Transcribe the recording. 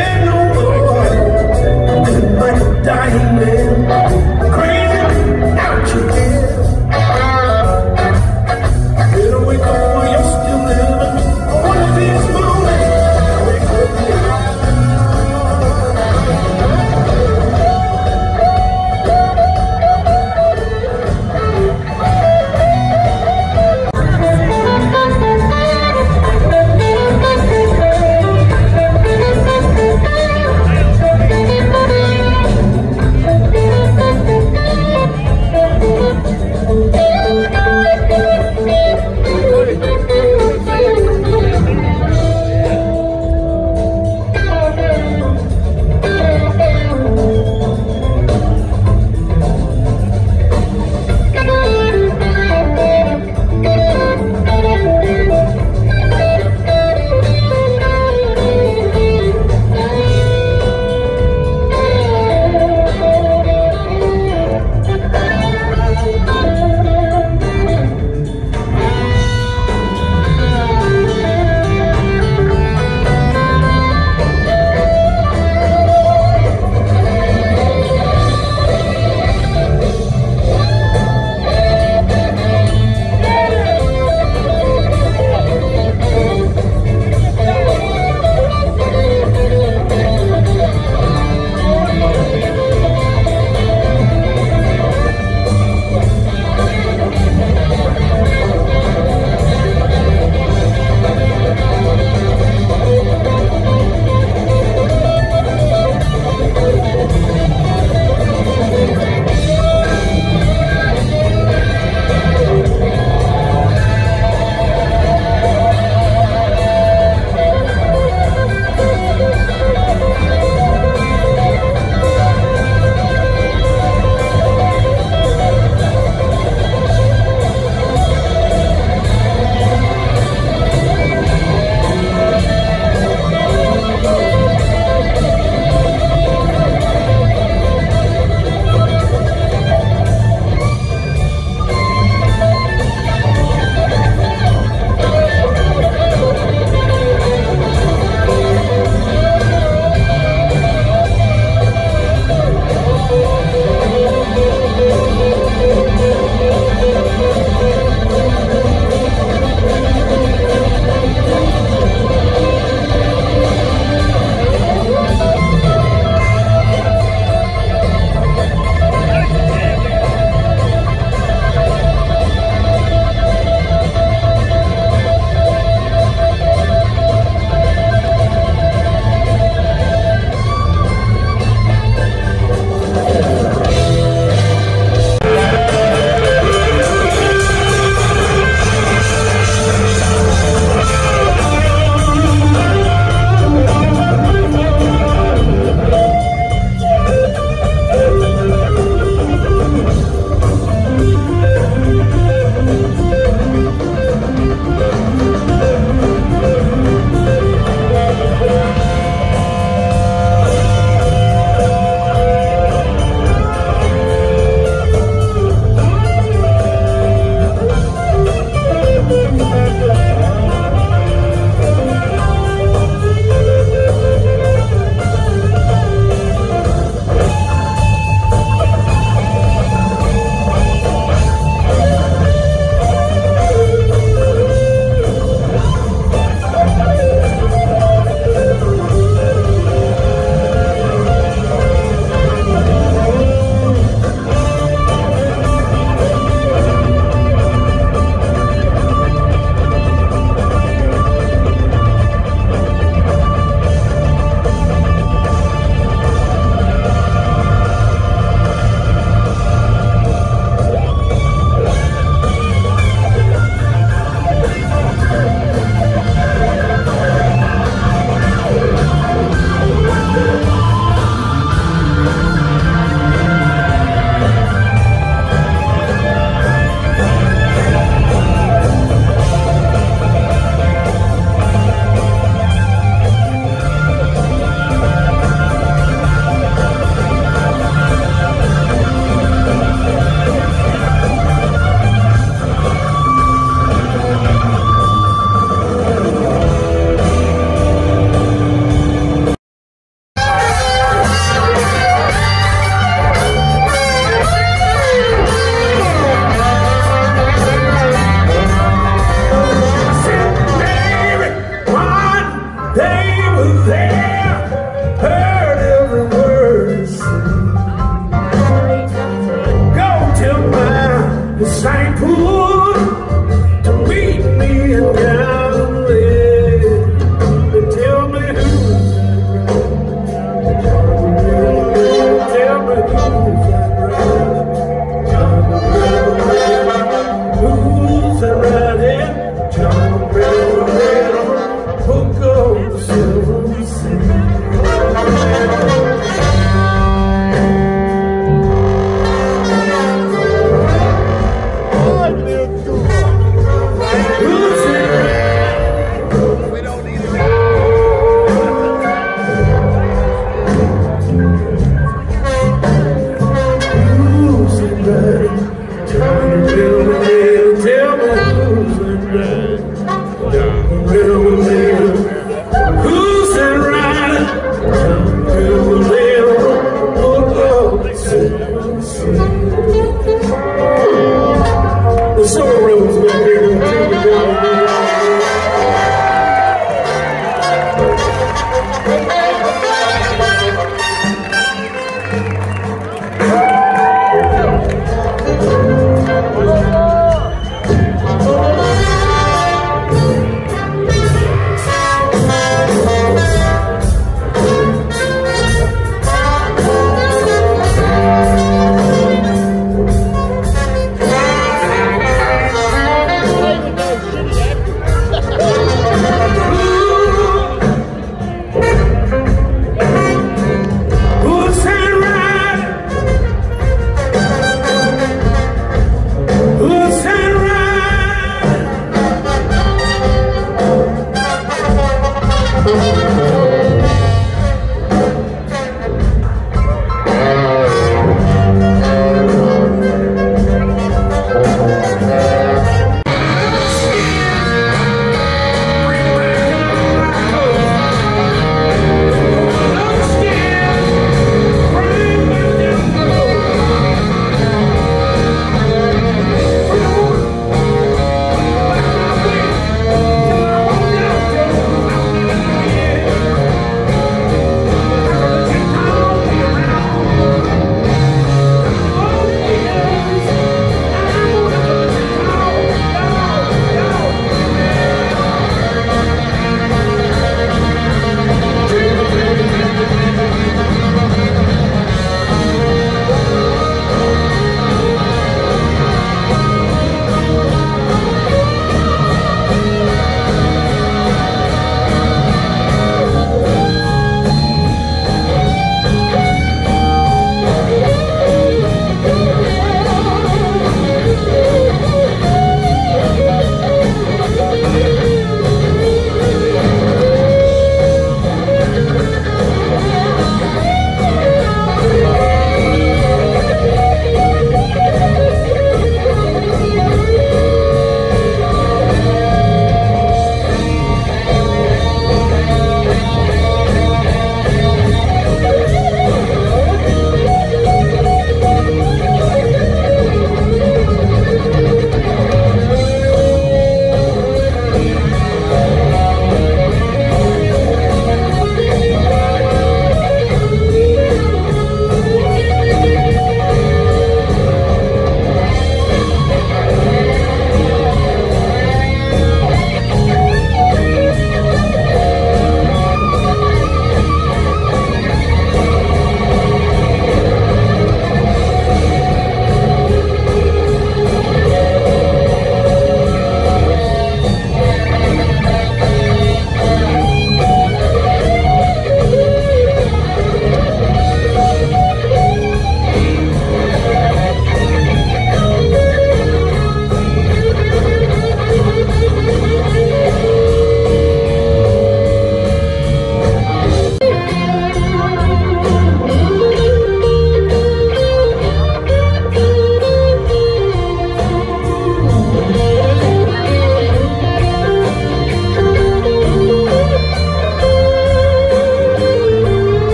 man, oh Lord, I'm a dying man.